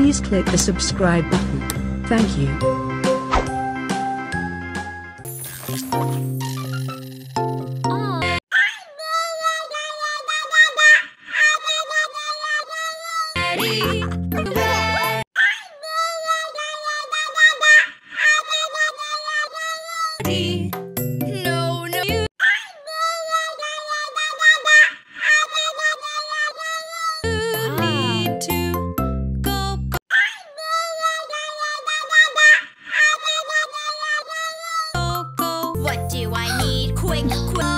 Please click the subscribe button. Thank you. Ready? What do I need? Quick, quick.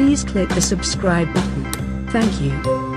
Please click the subscribe button. Thank you.